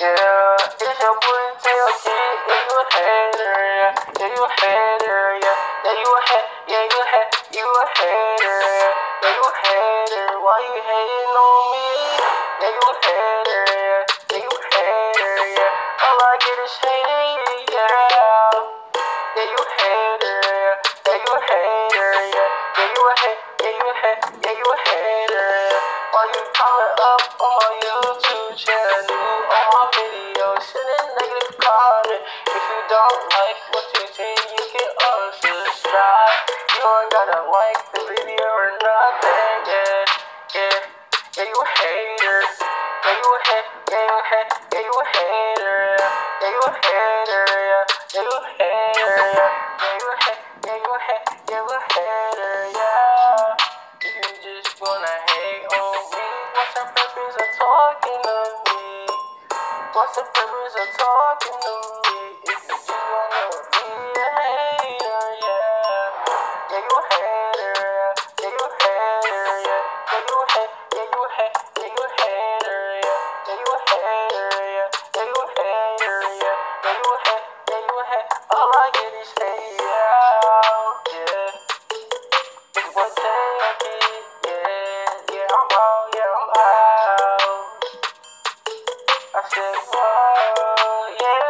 Yeah, it's your boy Kid. Yeah, you a hater, yeah. Yeah, you a hater, yeah. Yeah, you a ha- yeah, you a ha- you a hater, yeah. Yeah, you a hater. Why you hating on me? Yeah, you a hater, yeah. Yeah, you a hater, yeah. All I get is hating, yeah. Yeah, you a hater, yeah. Yeah, you a hater, yeah. Yeah, you a ha- yeah, you a ha- yeah, you a hater. Why you comment up If you don't like what you see, you can unsubscribe. You ain't gotta like the video or nothing, yeah, yeah. Yeah, you a hater. Yeah, you a ha- yeah, you a ha- yeah, you a hater, yeah. You a hater. Yeah, you a hater, yeah. The purpose of talking to me? If you wanna be a hater, yeah. Yeah, you a hater, yeah. Yeah, you a hater, yeah. Yeah, you a ha- yeah, you a ha- yeah, you a hater, yeah. Yeah, you a hater, yeah. Yeah, you a hater, yeah. Yeah, you a ha- yeah, you a ha- all I get is hate, after the war, yeah.